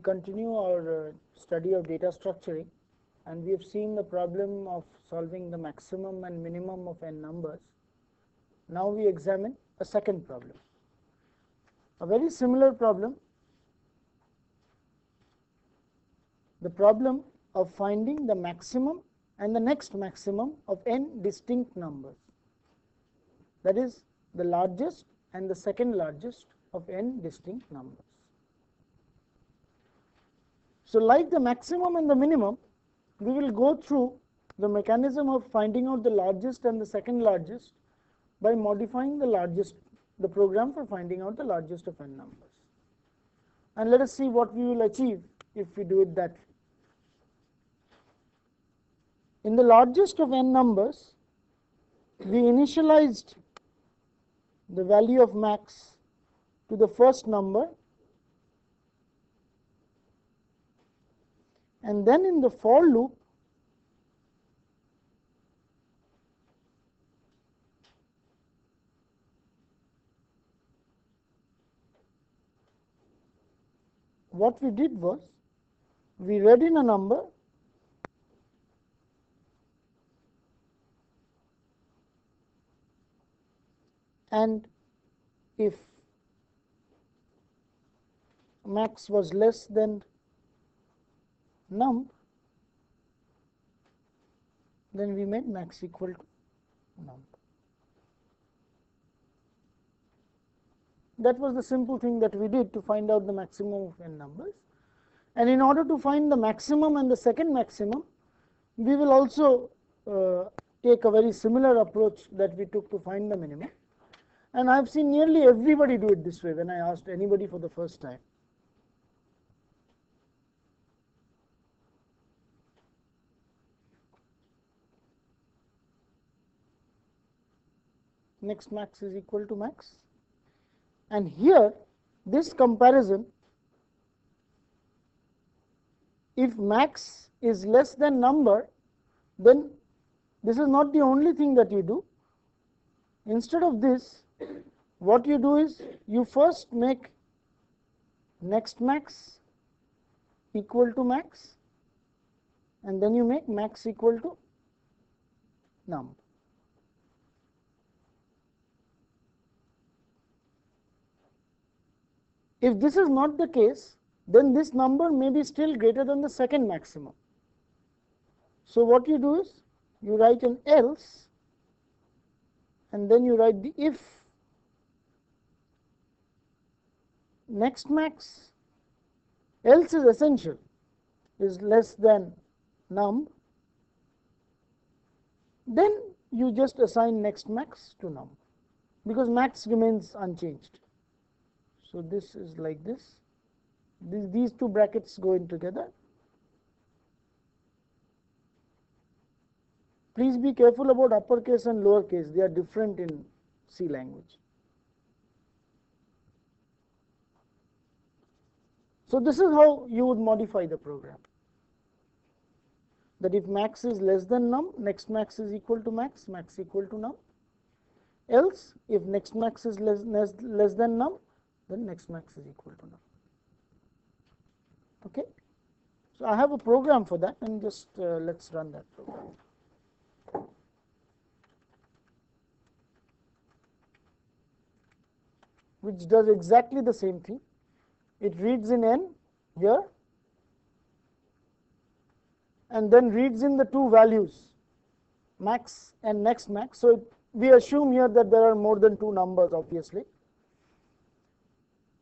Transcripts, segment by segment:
we continue our uh, study of data structuring and we have seen the problem of solving the maximum and minimum of n numbers. Now we examine a second problem. A very similar problem, the problem of finding the maximum and the next maximum of n distinct numbers. That is the largest and the second largest of n distinct numbers. So, like the maximum and the minimum, we will go through the mechanism of finding out the largest and the second largest by modifying the largest the program for finding out the largest of n numbers. And let us see what we will achieve if we do it that way. In the largest of n numbers, we initialized the value of max to the first number and then in the for loop what we did was we read in a number and if max was less than num then we made max equal to num. That was the simple thing that we did to find out the maximum of n numbers. And in order to find the maximum and the second maximum, we will also uh, take a very similar approach that we took to find the minimum. And I have seen nearly everybody do it this way when I asked anybody for the first time. Next max is equal to max. And here this comparison if max is less than number then this is not the only thing that you do. Instead of this what you do is you first make next max equal to max and then you make max equal to num. If this is not the case, then this number may be still greater than the second maximum. So, what you do is you write an else and then you write the if next max else is essential is less than num then you just assign next max to num because max remains unchanged. So, this is like this, these, these two brackets go in together. Please be careful about uppercase and lowercase, they are different in C language. So, this is how you would modify the program that if max is less than num, next max is equal to max, max equal to num. Else, if next max is less, less, less than num, then next max is equal to num. Okay. So, I have a program for that and just uh, let us run that program. which does exactly the same thing. It reads in n here and then reads in the two values max and next max. So, we assume here that there are more than two numbers obviously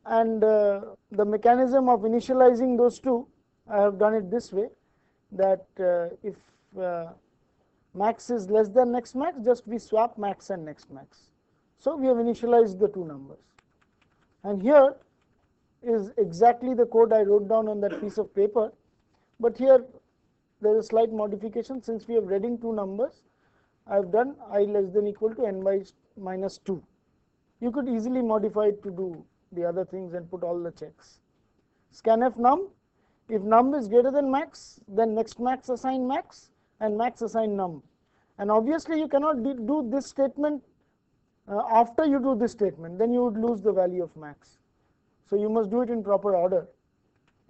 and uh, the mechanism of initializing those two I have done it this way that uh, if uh, max is less than next max just we swap max and next max. So, we have initialized the two numbers and here is exactly the code I wrote down on that piece of paper, but here there is a slight modification since we have reading two numbers I have done i less than equal to n by minus 2. You could easily modify it to do the other things and put all the checks. Scanf num, if num is greater than max, then next max assign max and max assign num. And obviously, you cannot do this statement uh, after you do this statement, then you would lose the value of max. So, you must do it in proper order.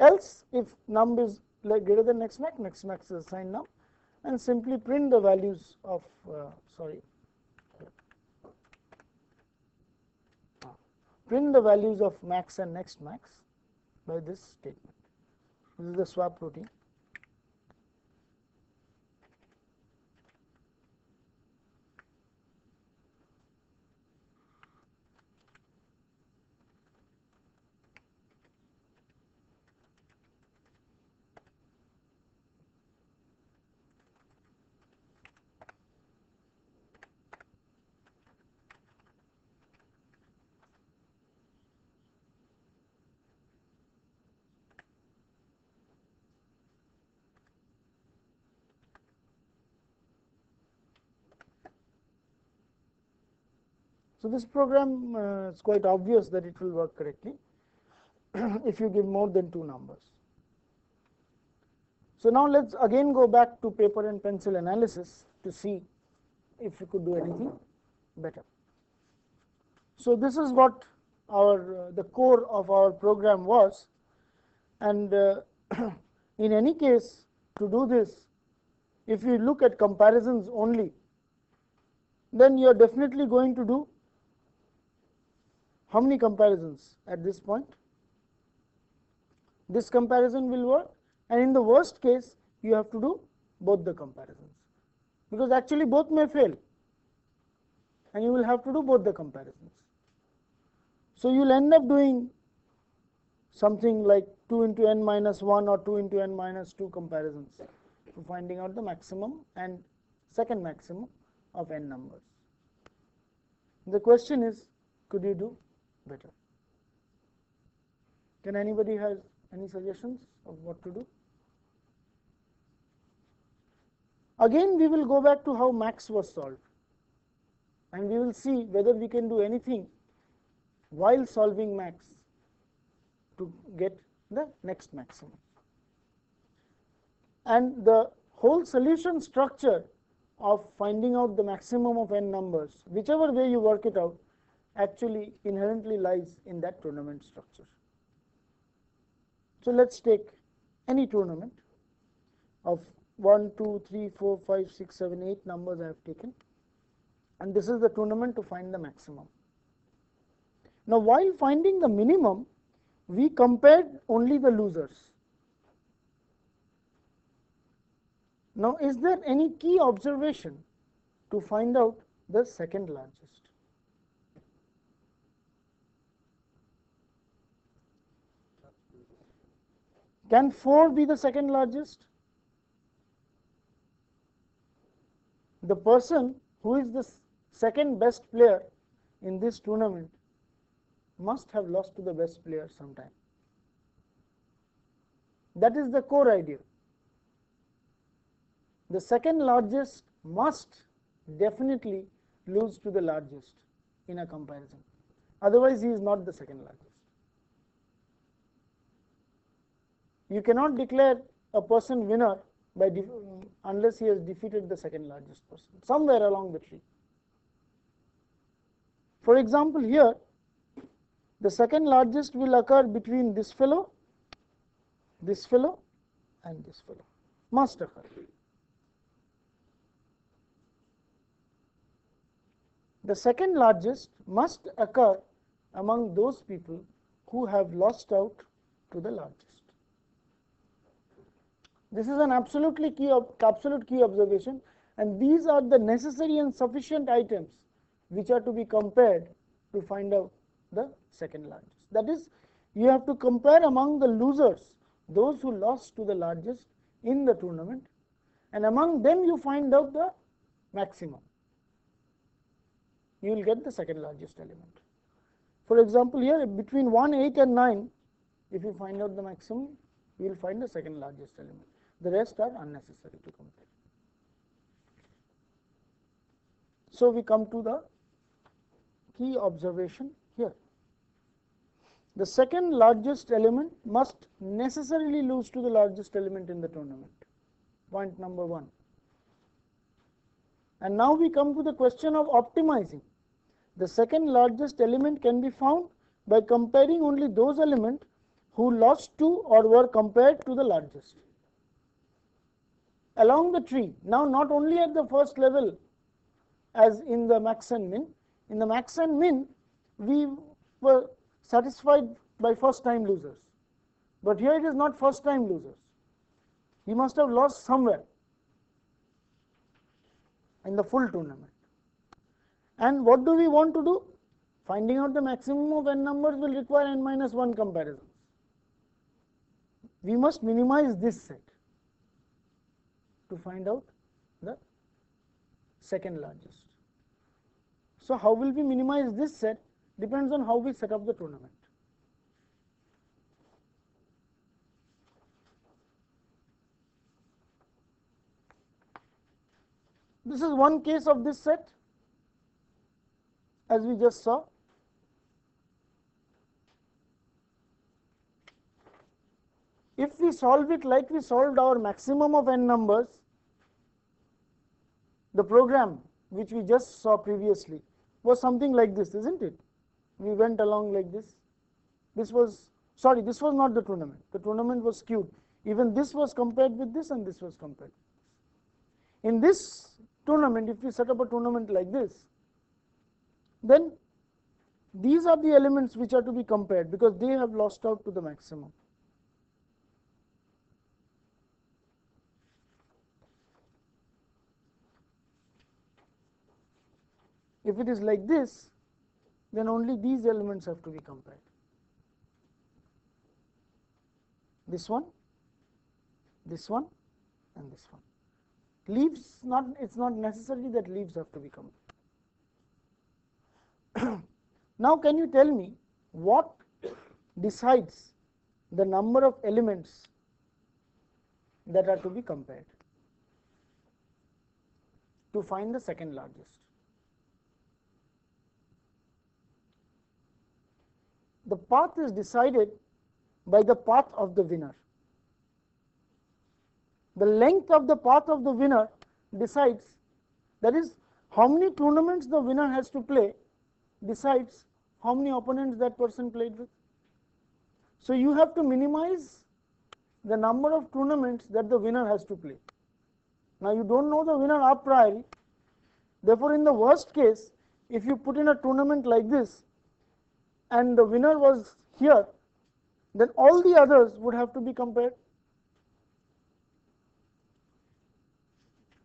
else if num is greater than next max next max is assigned num and simply print the values of uh, sorry print the values of max and next max by this statement. This is the swap routine So, this program uh, is quite obvious that it will work correctly if you give more than two numbers. So, now let us again go back to paper and pencil analysis to see if we could do anything better. So, this is what our uh, the core of our program was and uh, in any case to do this if you look at comparisons only then you are definitely going to do how many comparisons at this point? This comparison will work and in the worst case you have to do both the comparisons because actually both may fail and you will have to do both the comparisons. So, you will end up doing something like 2 into n minus 1 or 2 into n minus 2 comparisons for finding out the maximum and second maximum of n numbers. The question is could you do better. Can anybody has any suggestions of what to do? Again we will go back to how max was solved and we will see whether we can do anything while solving max to get the next maximum. And the whole solution structure of finding out the maximum of n numbers, whichever way you work it out, actually inherently lies in that tournament structure. So, let us take any tournament of 1, 2, 3, 4, 5, 6, 7, 8 numbers I have taken and this is the tournament to find the maximum. Now, while finding the minimum, we compared only the losers. Now, is there any key observation to find out the second largest? Can 4 be the second largest? The person who is the second best player in this tournament must have lost to the best player sometime. That is the core idea. The second largest must definitely lose to the largest in a comparison. Otherwise, he is not the second largest. You cannot declare a person winner by unless he has defeated the second largest person somewhere along the tree. For example, here the second largest will occur between this fellow, this fellow and this fellow must occur. The second largest must occur among those people who have lost out to the largest. This is an absolutely key absolute key observation and these are the necessary and sufficient items which are to be compared to find out the second largest. That is you have to compare among the losers those who lost to the largest in the tournament and among them you find out the maximum. You will get the second largest element. For example, here between 1, 8 and 9 if you find out the maximum you will find the second largest element the rest are unnecessary to compare. So, we come to the key observation here. The second largest element must necessarily lose to the largest element in the tournament, point number 1. And now we come to the question of optimizing. The second largest element can be found by comparing only those elements who lost to or were compared to the largest. Along the tree, now not only at the first level as in the max and min, in the max and min we were satisfied by first time losers. But here it is not first time losers. He must have lost somewhere in the full tournament. And what do we want to do? Finding out the maximum of n numbers will require n minus 1 comparisons. We must minimize this set to find out the second largest. So, how will we minimize this set depends on how we set up the tournament. This is one case of this set as we just saw. If we solve it like we solved our maximum of n numbers, the program which we just saw previously was something like this, isn't it? We went along like this. This was, sorry, this was not the tournament. The tournament was skewed. Even this was compared with this and this was compared. In this tournament, if we set up a tournament like this, then these are the elements which are to be compared because they have lost out to the maximum. If it is like this, then only these elements have to be compared. This one, this one, and this one. Leaves not it's not necessarily that leaves have to be compared. now, can you tell me what decides the number of elements that are to be compared to find the second largest? The path is decided by the path of the winner. The length of the path of the winner decides that is how many tournaments the winner has to play decides how many opponents that person played with. So, you have to minimize the number of tournaments that the winner has to play. Now, you do not know the winner a priori, therefore, in the worst case, if you put in a tournament like this and the winner was here, then all the others would have to be compared.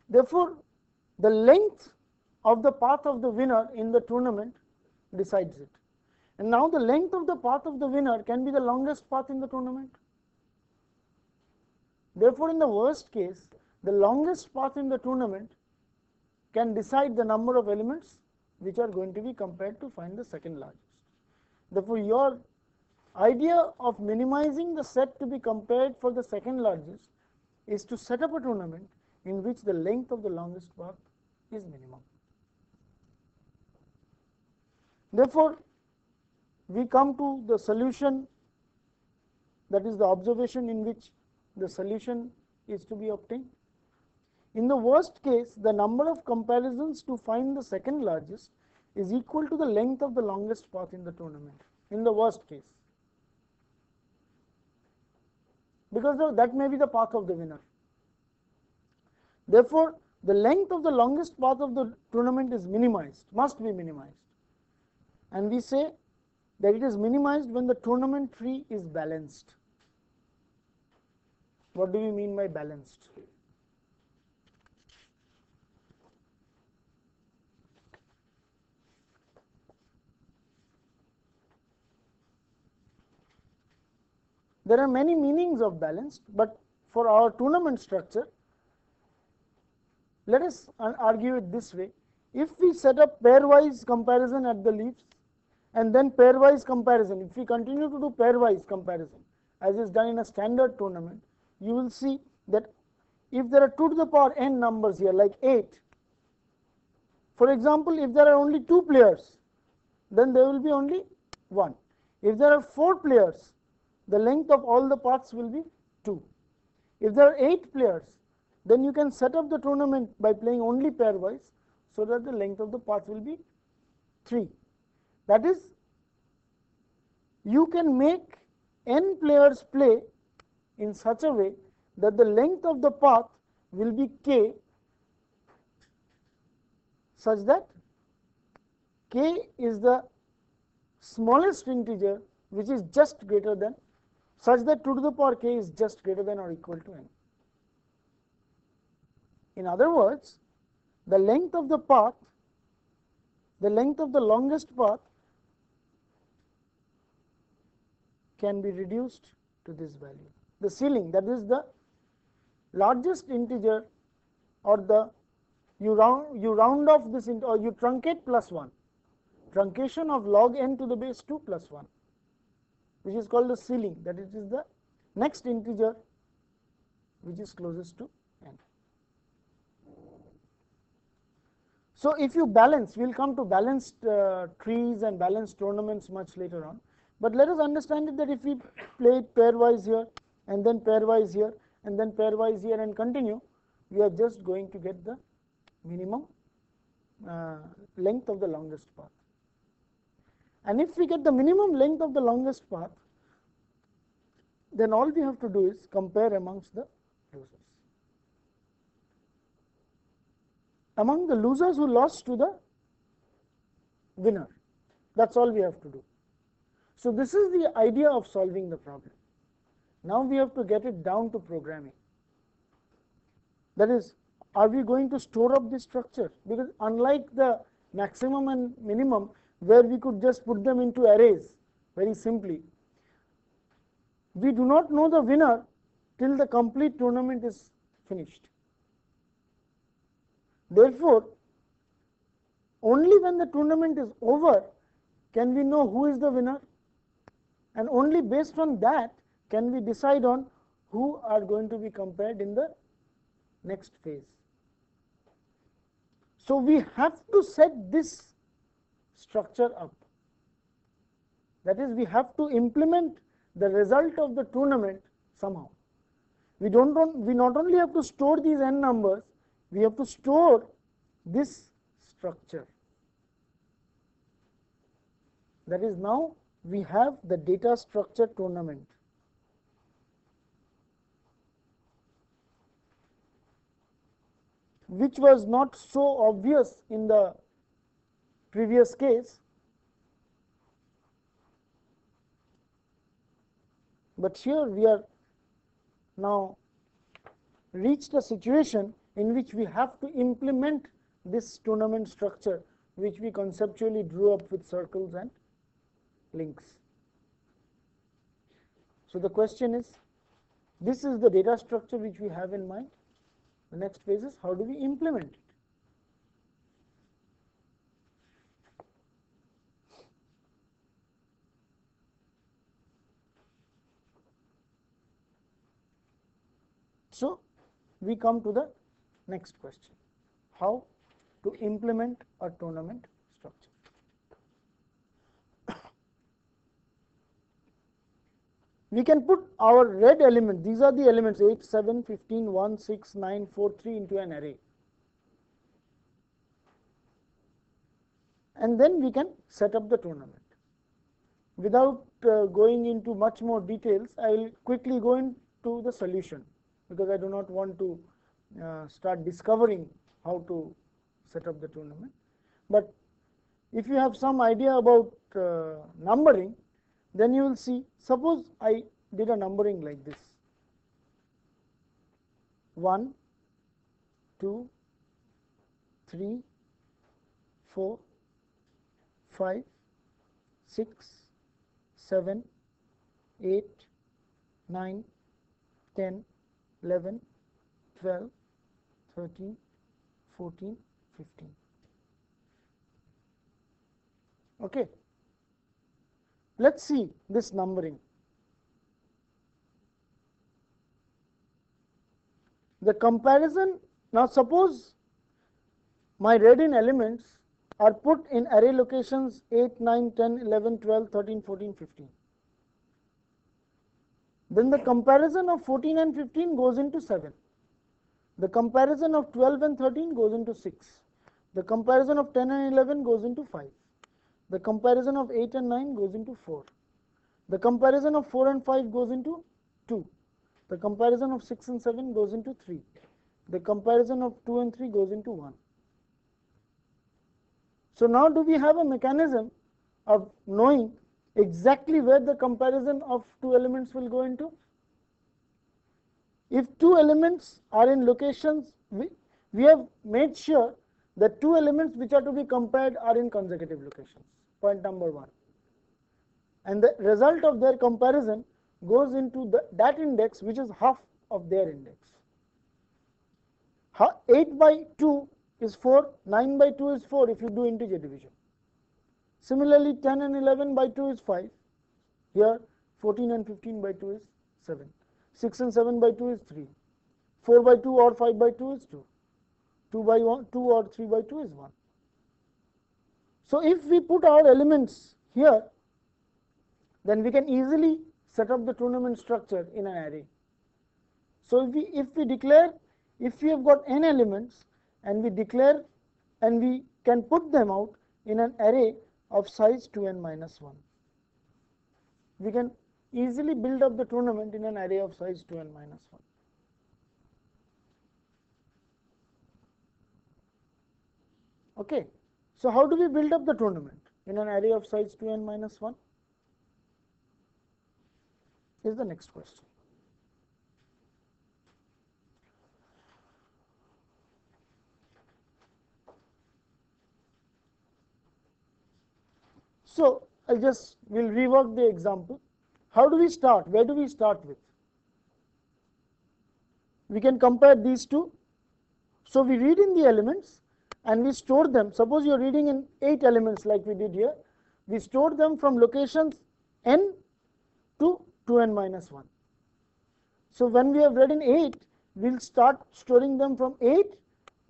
Therefore, the length of the path of the winner in the tournament decides it. And now the length of the path of the winner can be the longest path in the tournament. Therefore, in the worst case, the longest path in the tournament can decide the number of elements which are going to be compared to find the second largest. Therefore, your idea of minimizing the set to be compared for the second largest is to set up a tournament in which the length of the longest path is minimum. Therefore, we come to the solution that is the observation in which the solution is to be obtained. In the worst case, the number of comparisons to find the second largest is equal to the length of the longest path in the tournament, in the worst case. Because that may be the path of the winner. Therefore, the length of the longest path of the tournament is minimized, must be minimized and we say that it is minimized when the tournament tree is balanced. What do we mean by balanced? There are many meanings of balanced, but for our tournament structure, let us argue it this way. If we set up pairwise comparison at the leaves, and then pairwise comparison. If we continue to do pairwise comparison as is done in a standard tournament, you will see that if there are 2 to the power n numbers here like 8, for example, if there are only 2 players, then there will be only 1. If there are 4 players, the length of all the paths will be 2. If there are 8 players, then you can set up the tournament by playing only pairwise so that the length of the path will be 3. That is, you can make n players play in such a way that the length of the path will be k such that k is the smallest integer which is just greater than such that 2 to the power k is just greater than or equal to n. In other words, the length of the path, the length of the longest path can be reduced to this value. The ceiling that is the largest integer or the you round you round off this into or you truncate plus 1 truncation of log n to the base 2 plus 1 which is called the ceiling that it is the next integer which is closest to n. So, if you balance we will come to balanced uh, trees and balanced tournaments much later on, but let us understand it that if we play it pairwise here and then pairwise here and then pairwise here and continue we are just going to get the minimum uh, length of the longest path. And if we get the minimum length of the longest path, then all we have to do is compare amongst the losers. Among the losers who lost to the winner, that's all we have to do. So, this is the idea of solving the problem. Now, we have to get it down to programming. That is, are we going to store up this structure? Because unlike the maximum and minimum, where we could just put them into arrays very simply. We do not know the winner till the complete tournament is finished. Therefore, only when the tournament is over can we know who is the winner and only based on that can we decide on who are going to be compared in the next phase. So, we have to set this structure up. That is, we have to implement the result of the tournament somehow. We don't we not only have to store these n numbers, we have to store this structure. That is now we have the data structure tournament. which was not so obvious in the previous case, but here we are now reached a situation in which we have to implement this tournament structure which we conceptually drew up with circles and links. So, the question is this is the data structure which we have in mind. The next phase is how do we implement it? So, we come to the next question. How to implement a tournament structure. we can put our read element these are the elements 8 7 15 1 6 9 4 3 into an array. And then we can set up the tournament. Without uh, going into much more details i will quickly go into the solution because I do not want to uh, start discovering how to set up the tournament. But if you have some idea about uh, numbering, then you will see, suppose I did a numbering like this 1, 2, 3, 4, 5, 6, 7, 8, 9, 10, 11, 12, 13, 14, 15. Okay. Let's see this numbering. The comparison, now suppose my read in elements are put in array locations 8, 9, 10, 11, 12, 13, 14, 15. Then the comparison of 14 and 15 goes into 7. The comparison of 12 and 13 goes into 6. The comparison of 10 and 11 goes into 5. The comparison of 8 and 9 goes into 4. The comparison of 4 and 5 goes into 2. The comparison of 6 and 7 goes into 3. The comparison of 2 and 3 goes into 1. So now do we have a mechanism of knowing exactly where the comparison of two elements will go into? If two elements are in locations, we, we have made sure that two elements which are to be compared are in consecutive locations, point number one. And the result of their comparison goes into the, that index which is half of their index. 8 by 2 is 4, 9 by 2 is 4 if you do integer division. Similarly, 10 and 11 by 2 is 5. Here, 14 and 15 by 2 is 7. 6 and 7 by 2 is 3. 4 by 2 or 5 by 2 is 2. 2 by 1, 2 or 3 by 2 is 1. So, if we put our elements here, then we can easily set up the tournament structure in an array. So, if we, if we declare, if we have got n elements and we declare and we can put them out in an array of size 2n minus 1. We can easily build up the tournament in an array of size 2n minus 1. Okay. So, how do we build up the tournament in an array of size 2n minus 1? Is the next question. So, I just will rework the example. How do we start? Where do we start with? We can compare these two. So, we read in the elements and we store them. Suppose you are reading in 8 elements like we did here. We store them from locations n to 2n minus 1. So, when we have read in 8, we will start storing them from 8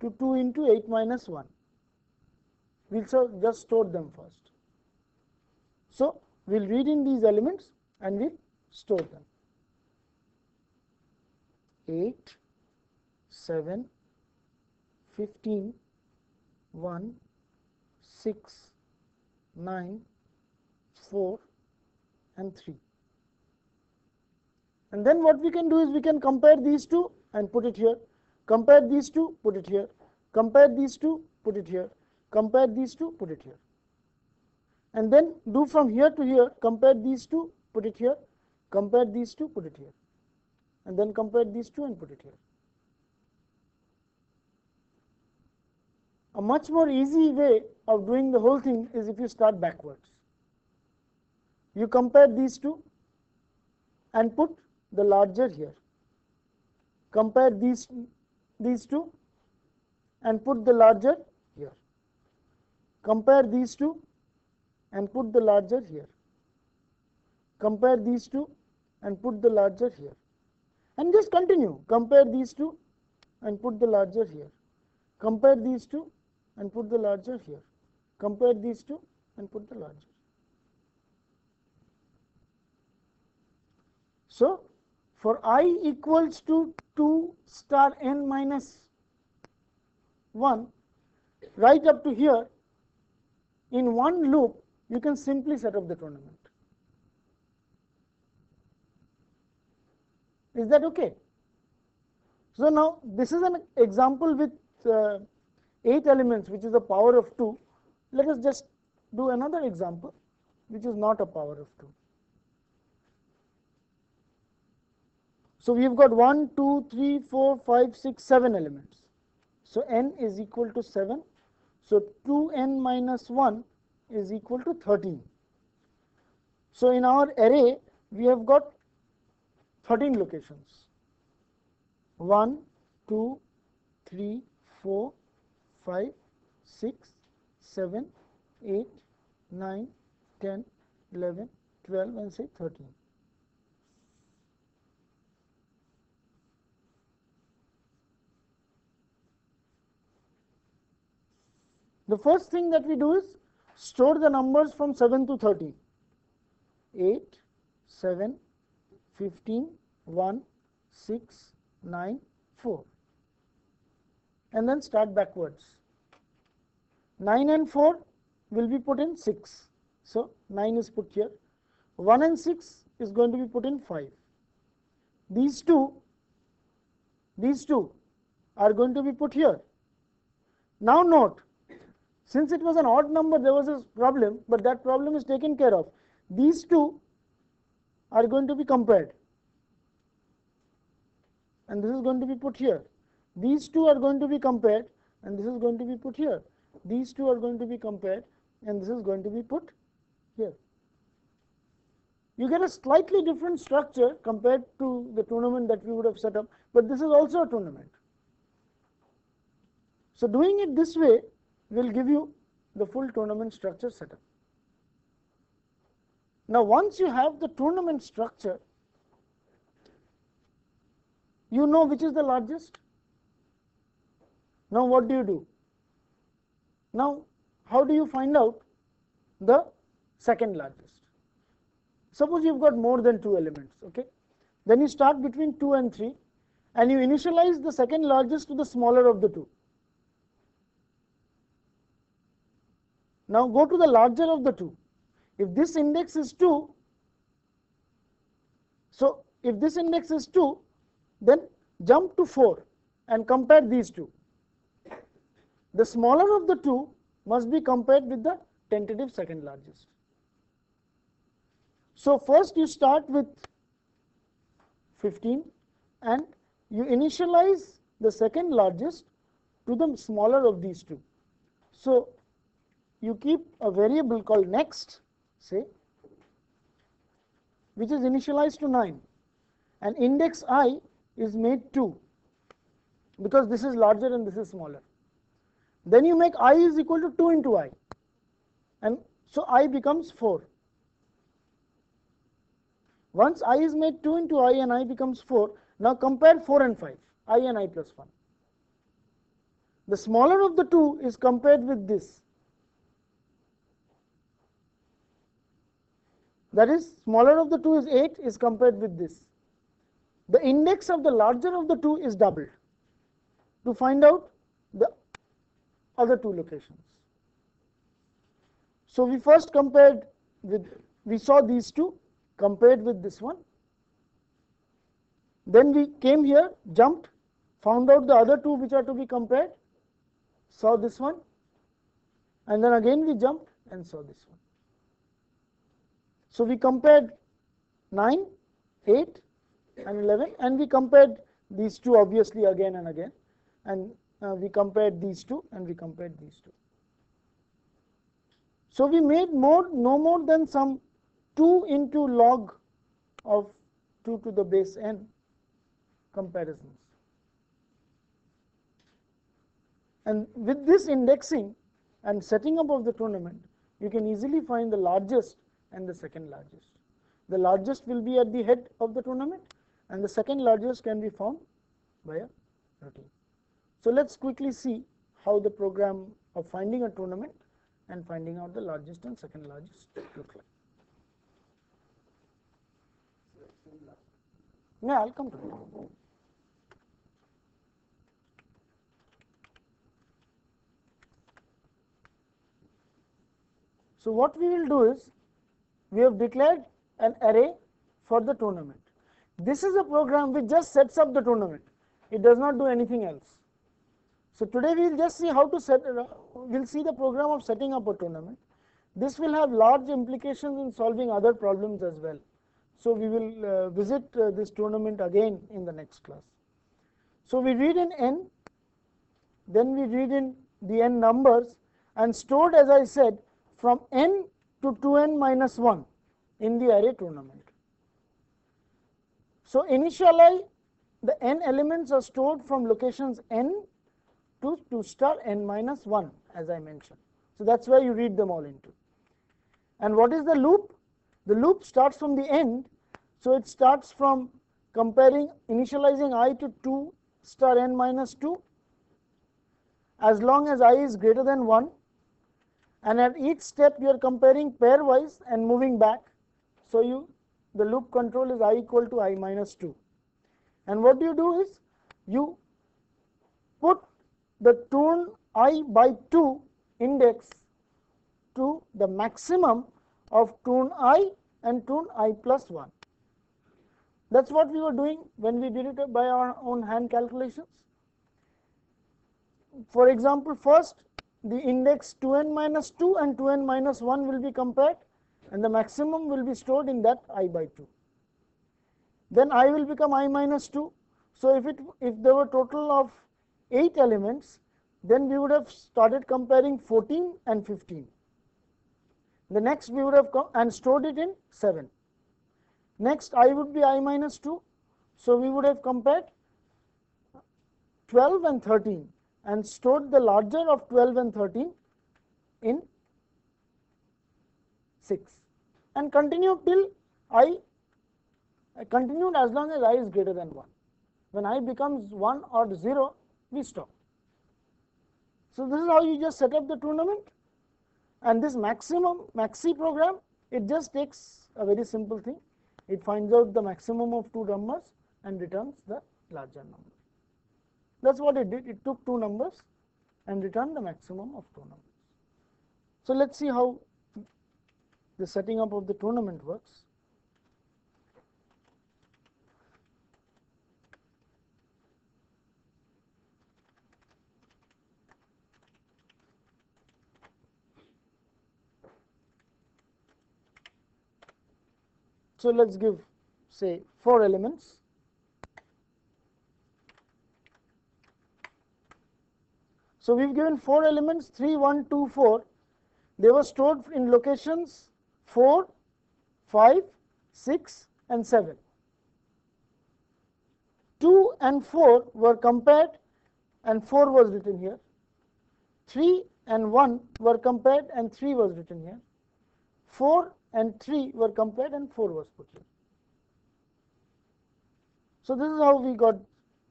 to 2 into 8 minus 1. We will just store them first. So, we will read in these elements and we will store them. 8, 7, 15, 1, 6, 9, 4 and 3. And then what we can do is we can compare these two and put it here, compare these two, put it here, compare these two, put it here, compare these two, put it here and then do from here to here compare these two put it here compare these two put it here. And then compare these two and put it here. A much more easy way of doing the whole thing is if you start backwards. You compare these two and put the larger here. Compare these these two and put the larger here. Compare these two and put the larger here. Compare these two and put the larger here. And just continue. Compare these two and put the larger here. Compare these two and put the larger here. Compare these two and put the larger. So, for i equals to 2 star n minus 1 right up to here in one loop you can simply set up the tournament. Is that okay? So now this is an example with uh, 8 elements which is a power of 2. Let us just do another example which is not a power of 2. So we have got 1, 2, 3, 4, 5, 6, 7 elements. So n is equal to 7. So 2n minus 1 is equal to 13. So, in our array we have got 13 locations 1, 2, 3, 4, 5, 6, 7, 8, 9, 10, 11, 12 and say 13. The first thing that we do is store the numbers from 7 to 13 8 7 15 1 6 9 4 and then start backwards. 9 and 4 will be put in 6 so 9 is put here. 1 and 6 is going to be put in 5 these two these two are going to be put here. Now note since it was an odd number there was a problem but that problem is taken care of. These two are going to be compared. And this is going to be put here. These two are going to be compared and this is going to be put here. These two are going to be compared and this is going to be put here. You get a slightly different structure compared to the tournament that we would have set up but this is also a tournament. So doing it this way will give you the full tournament structure setup now once you have the tournament structure you know which is the largest? Now what do you do? Now how do you find out the second largest? Suppose you've got more than two elements okay? Then you start between 2 and 3 and you initialize the second largest to the smaller of the two now go to the larger of the two if this index is 2 so if this index is 2 then jump to 4 and compare these two. The smaller of the two must be compared with the tentative second largest. So first you start with 15 and you initialize the second largest to the smaller of these two. So you keep a variable called next say which is initialized to 9 and index i is made 2 because this is larger and this is smaller. Then you make i is equal to 2 into i and so i becomes 4. Once i is made 2 into i and i becomes 4, now compare 4 and 5, i and i plus 1. The smaller of the two is compared with this. That is smaller of the two is 8 is compared with this the index of the larger of the two is doubled to find out the other two locations. So we first compared with we saw these two compared with this one then we came here jumped found out the other two which are to be compared saw this one and then again we jumped and saw this one. So we compared 9, 8 and 11 and we compared these two obviously again and again and uh, we compared these two and we compared these two. So we made more no more than some 2 into log of 2 to the base n comparisons. And with this indexing and setting up of the tournament, you can easily find the largest and the second largest. The largest will be at the head of the tournament and the second largest can be found by a routine. So let's quickly see how the program of finding a tournament and finding out the largest and second largest look like. Yeah, I'll come to it. So what we will do is we have declared an array for the tournament this is a program which just sets up the tournament. It does not do anything else. So today we will just see how to set, uh, we will see the program of setting up a tournament. This will have large implications in solving other problems as well. So we will uh, visit uh, this tournament again in the next class. So we read in n, then we read in the n numbers and stored as I said from n to 2n minus 1 in the array tournament. So initially the n elements are stored from locations n to 2 star n minus 1 as I mentioned. So that's where you read them all into. And what is the loop? The loop starts from the end. So it starts from comparing initializing i to 2 star n minus 2 as long as i is greater than 1 and at each step you are comparing pairwise and moving back. So you the loop control is i equal to i minus 2 and what you do is you put the turn i by 2 index to the maximum of turn i and tune i plus 1. That is what we were doing when we did it by our own hand calculations. For example, first the index 2n minus 2 and 2n minus 1 will be compared and the maximum will be stored in that i by 2. Then i will become i minus 2. So, if it if there were total of 8 elements then we would have started comparing 14 and 15. The next we would have and stored it in 7. Next i would be i minus 2. So, we would have compared 12 and 13 and stored the larger of 12 and 13 in 6 and continued till i continued as long as i is greater than 1. When i becomes 1 or 0 we stop. So, this is how you just set up the tournament and this maximum maxi program it just takes a very simple thing it finds out the maximum of two numbers and returns the larger number. That is what it did it took two numbers and returned the maximum of two numbers. So, let us see how the setting up of the tournament works. So, let us give say 4 elements. So, we have given 4 elements 3, 1, 2, 4. They were stored in locations 4, 5, 6 and 7. 2 and 4 were compared and 4 was written here. 3 and 1 were compared and 3 was written here. 4 and 3 were compared and 4 was put here. So, this is how we got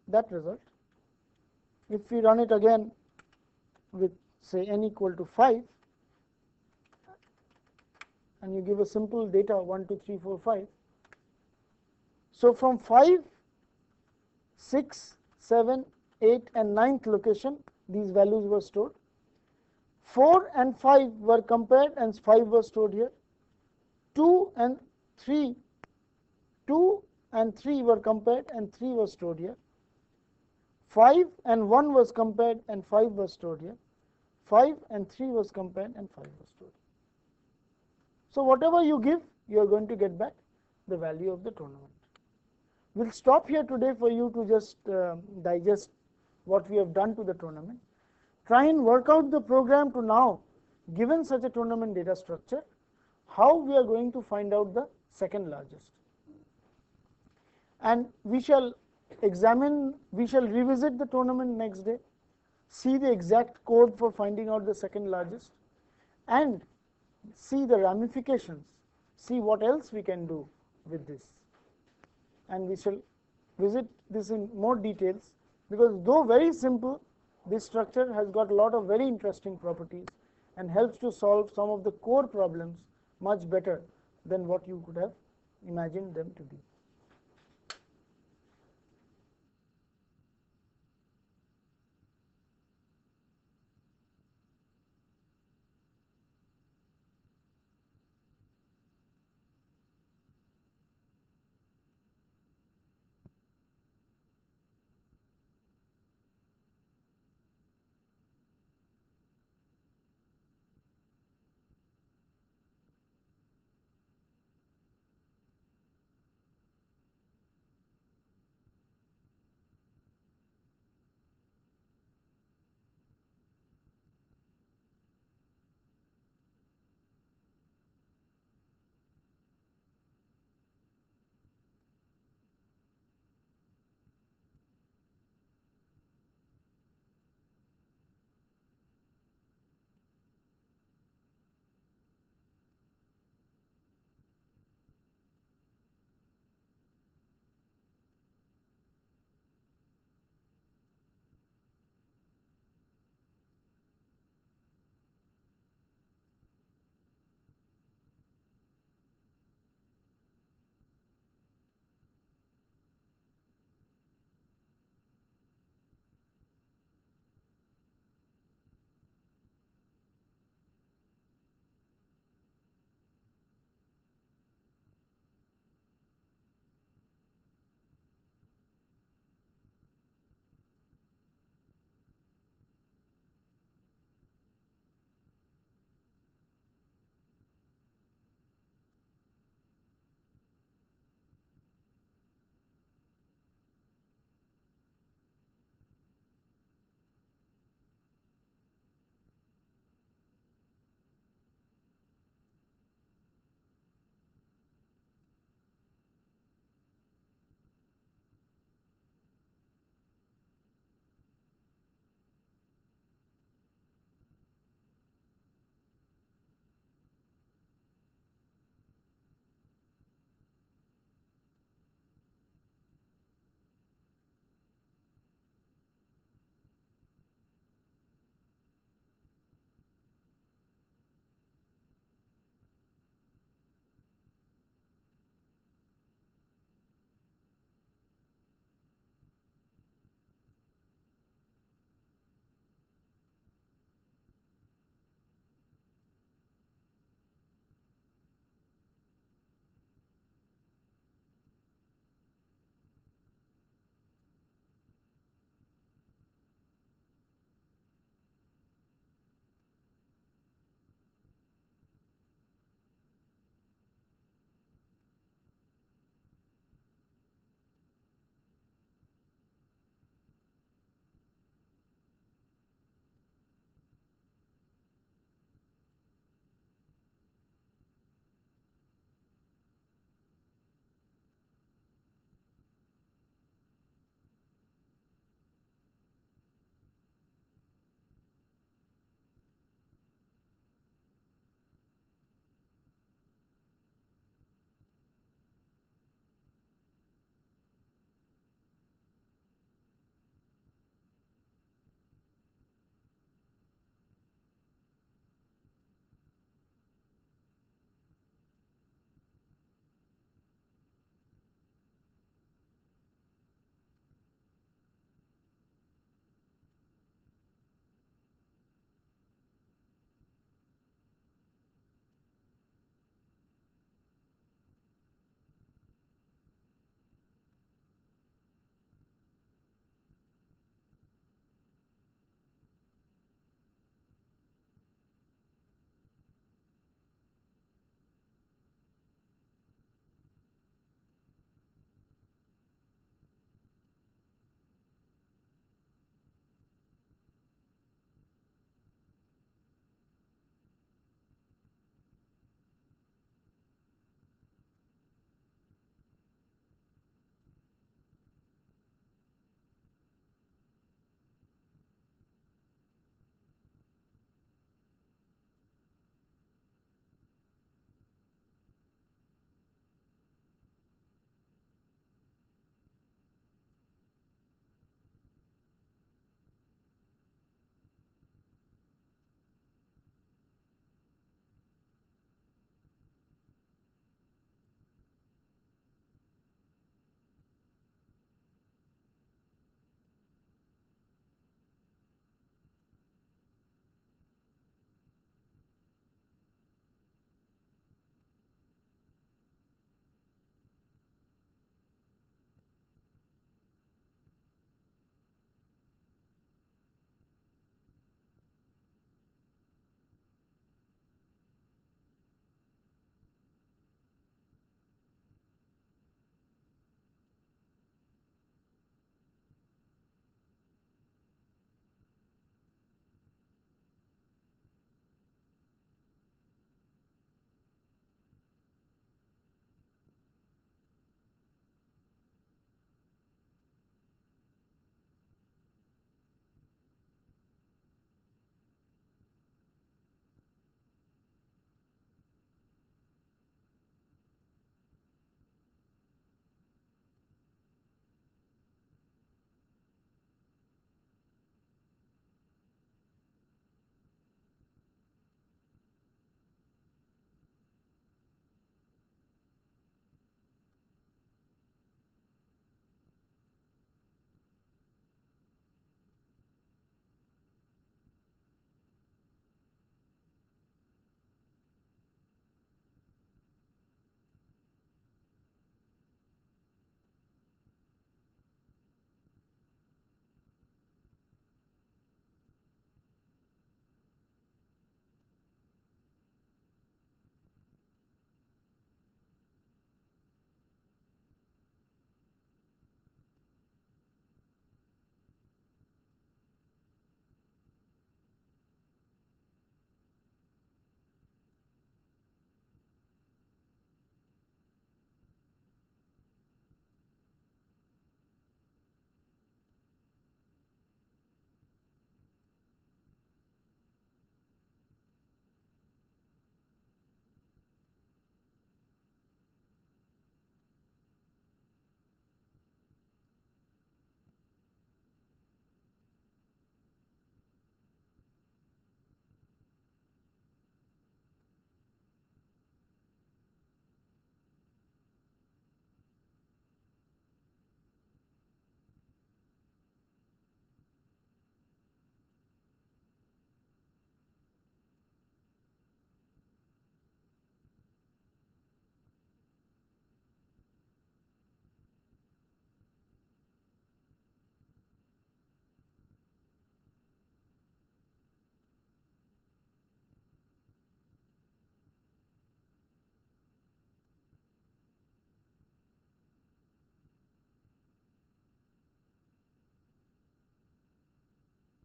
that result. If we run it again with say n equal to 5 and you give a simple data 1, 2, 3, 4, 5. So, from 5, 6, 7, 8 and 9th location these values were stored. 4 and 5 were compared and 5 was stored here. 2 and 3, 2 and 3 were compared and 3 was stored here. 5 and 1 was compared and 5 was stored here. 5 and 3 was compared and 5 was stored. So, whatever you give you are going to get back the value of the tournament. We will stop here today for you to just uh, digest what we have done to the tournament. Try and work out the program to now given such a tournament data structure how we are going to find out the second largest. And we shall examine, we shall revisit the tournament next day, see the exact code for finding out the second largest and see the ramifications, see what else we can do with this. And we shall visit this in more details because though very simple, this structure has got a lot of very interesting properties and helps to solve some of the core problems much better than what you could have imagined them to be.